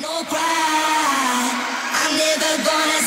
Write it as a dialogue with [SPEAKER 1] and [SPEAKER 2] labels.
[SPEAKER 1] No cry. I'm never gonna